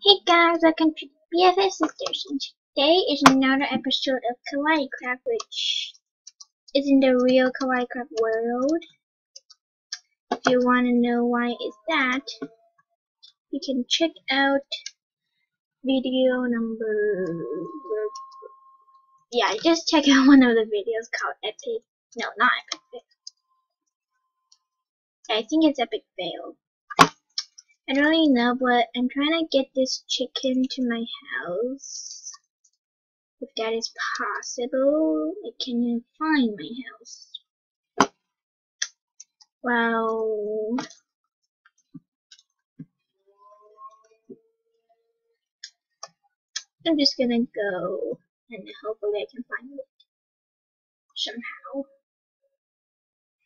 Hey guys, welcome to BFF Sisters, and today is another episode of Kawaii Craft, which is in the real Kawaii Craft world. If you want to know why is that, you can check out video number... Yeah, just check out one of the videos called Epic... No, not Epic Fail. I think it's Epic Fail. I don't really know, but I'm trying to get this chicken to my house. If that is possible, I can find my house. Well, I'm just gonna go and hopefully I can find it somehow.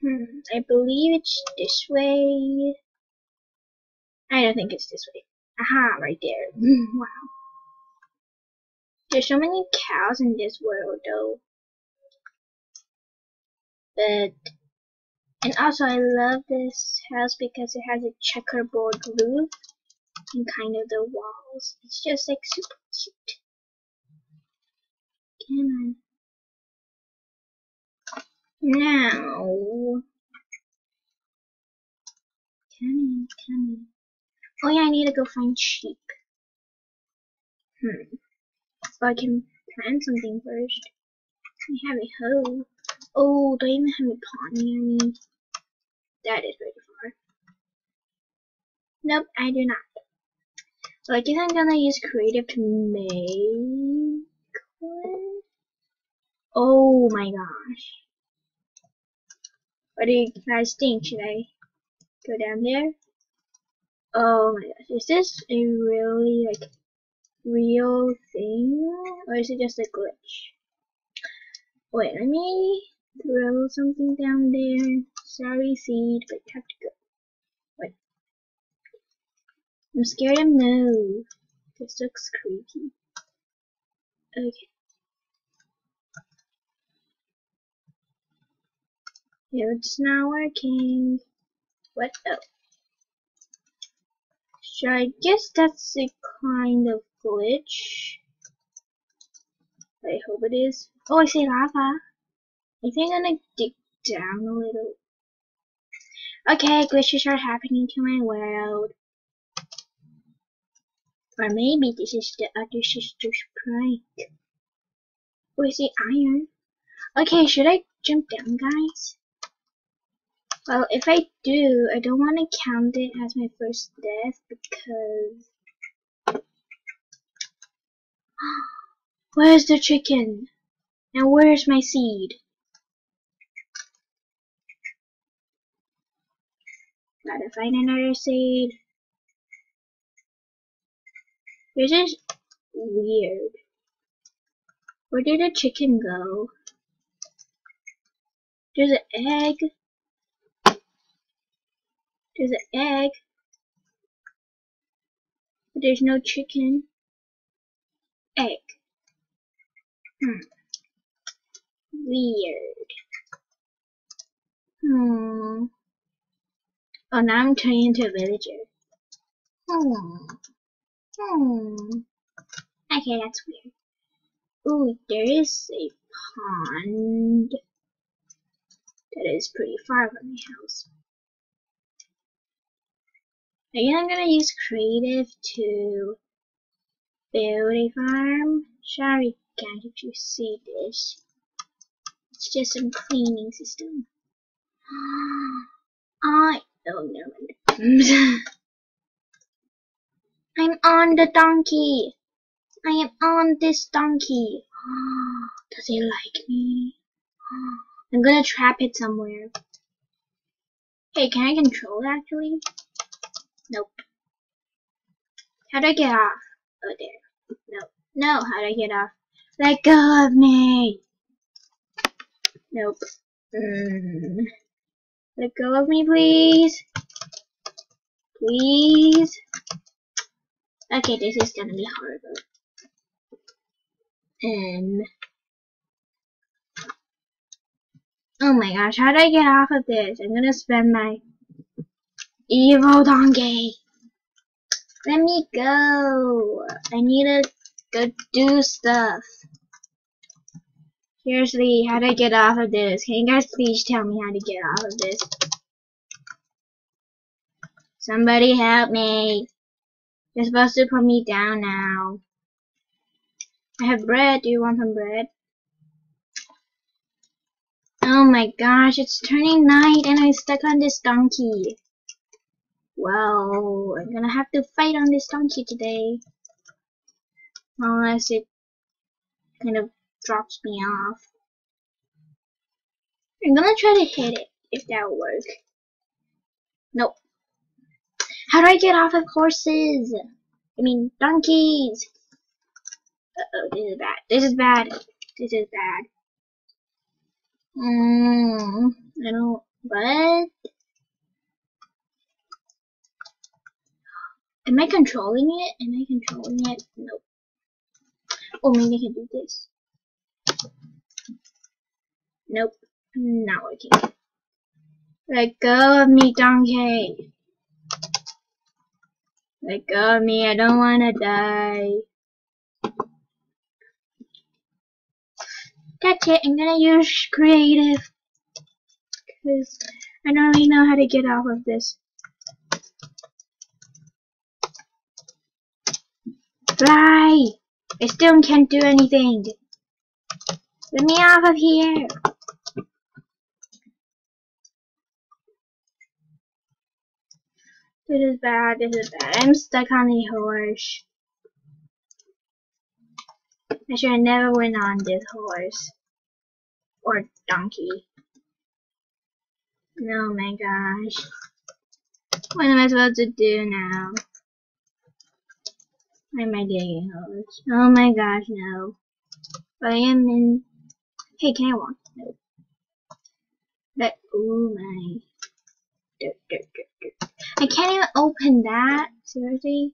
Hmm, I believe it's this way. I don't think it's this way. Aha, right there. wow. There's so many cows in this world though. But, and also I love this house because it has a checkerboard roof and kind of the walls. It's just like super cute. Can I? Now. can I, can in. Oh yeah, I need to go find sheep. Hmm. So I can plant something first. I have a hoe. Oh, do I even have a pond near me? That is very far. Nope, I do not. So I guess I'm gonna use creative to make one. Oh my gosh. What do you guys think? Should I go down there? Oh my gosh, is this a really like real thing or is it just a glitch? Wait, let me throw something down there. Sorry seed, but you have to go. Wait. I'm scared to move. This looks creepy. Okay. It's not working. What? Oh. So I guess that's a kind of glitch. I hope it is. Oh, I see lava. I think I'm gonna dig down a little. Okay, glitches are happening to my world. Or maybe this is the other sister's prank. I see iron. Okay, should I jump down, guys? Well, if I do, I don't want to count it as my first death because... Where's the chicken? And where's my seed? Gotta find another seed. This is weird. Where did the chicken go? There's an egg. There's an egg. But there's no chicken. Egg. Hmm. Weird. Hmm. Oh, now I'm turning into a villager. Hmm. Hmm. Okay, that's weird. Ooh, there is a pond that is pretty far from my house. Again, I'm gonna use creative to build a farm. Sorry guys if you see this. It's just some cleaning system. I ah, oh no I'm on the donkey. I am on this donkey. Does it like me? I'm gonna trap it somewhere. Hey, can I control it actually? Nope. How do I get off? Oh, there. No. No, how do I get off? Let go of me! Nope. Mm. Let go of me, please. Please. Okay, this is gonna be horrible. And... Oh my gosh, how do I get off of this? I'm gonna spend my Evil donkey. Let me go. I need to go do stuff. Seriously, how do I get off of this? Can you guys please tell me how to get off of this? Somebody help me. You're supposed to put me down now. I have bread. Do you want some bread? Oh my gosh, it's turning night and I'm stuck on this donkey. Well, I'm gonna have to fight on this donkey today. Unless it kind of drops me off. I'm gonna try to hit it, if that will work. Nope. How do I get off of horses? I mean, donkeys. Uh oh, this is bad. This is bad. This is bad. Hmm. I don't. What? Am I controlling it? Am I controlling it? Nope. Oh, maybe I can do this. Nope. Not working. Let go of me, donkey. Let go of me, I don't wanna die. That's it, I'm gonna use creative. Cause I don't really know how to get off of this. Fly! I still can't do anything. Let me off of here. This is bad, this is bad. I'm stuck on the horse. I should have never went on this horse. Or donkey. Oh my gosh. What am I supposed to do now? I getting horse? Oh my gosh, no. I am in... Hey, can I walk? No. That, oh my. I can't even open that. Seriously?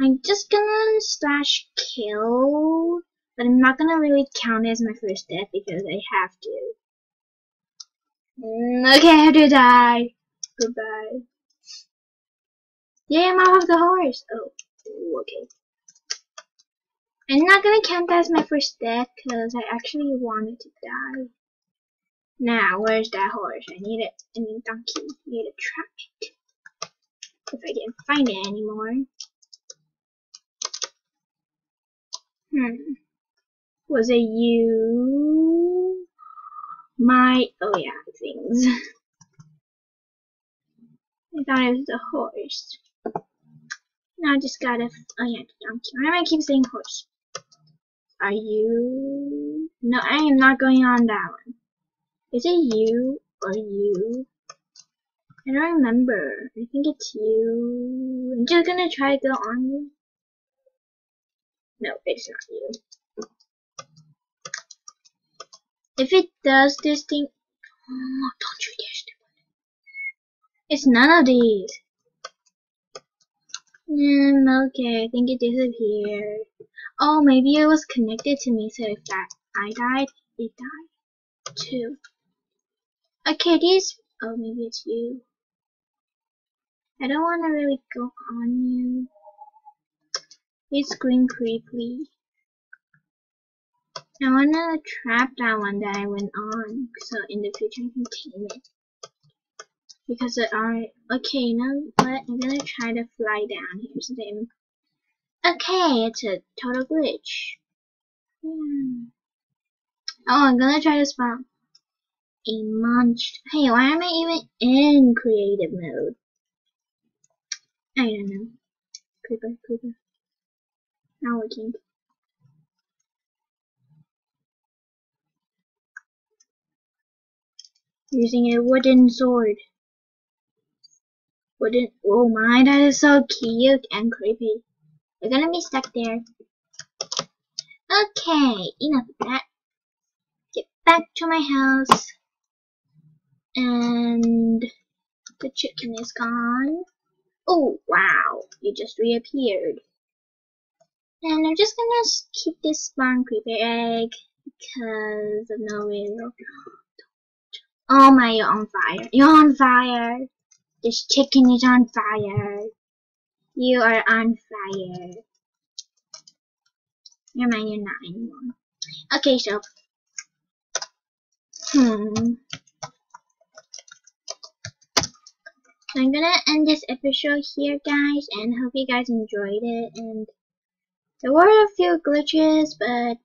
I'm just gonna slash kill, but I'm not gonna really count it as my first death because I have to. Mm, okay, I have to die. Goodbye. Yeah, I'm off of the horse. Oh, okay. I'm not gonna count that as my first death because I actually wanted to die. Now, where's that horse? I need it. I need donkey. I need to trap it. If I can't find it anymore. Hmm. Was it you? My, oh yeah, things. I thought it was the horse. Now I just gotta, oh yeah, donkey. Why do I keep saying horse? Are you? No, I am not going on that one. Is it you or you? I don't remember. I think it's you. I'm just gonna try to go on you. No, it's not you. If it does this thing, oh, don't you dare it. It's none of these. Mm, okay, I think it disappeared. Oh, maybe it was connected to me, so if that I died, it died too. Okay, these. Oh, maybe it's you. I don't want to really go on you. It's green creepy. I want to trap that one that I went on, so in the future I can tame it. Because it are okay. Know what? I'm gonna try to fly down here. So then, okay, it's a total glitch. Hmm. Oh, I'm gonna try to spawn a monster. Hey, why am I even in creative mode? I don't know. Creeper, creeper. Not working. Using a wooden sword. Wooden. Oh my, that is so cute and creepy. We're gonna be stuck there. Okay, enough of that. Get back to my house and the chicken is gone. Oh, wow, you just reappeared. And I'm just gonna keep this spawn creeper egg because of no reason. Oh my, you're on fire. You're on fire. This chicken is on fire. You are on fire. Never mind, you're not anymore. Okay, so. Hmm. So I'm gonna end this episode here, guys, and hope you guys enjoyed it. And there were a few glitches, but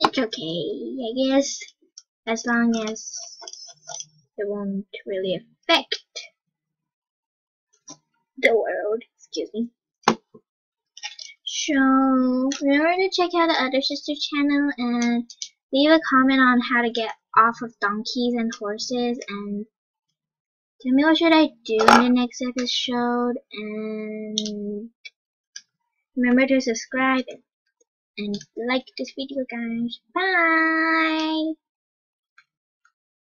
it's okay, I guess, as long as it won't really affect the world. Excuse me. So remember to check out the other sister channel and leave a comment on how to get off of donkeys and horses and tell me what should I do in the next episode and remember to subscribe and like this video guys. Bye!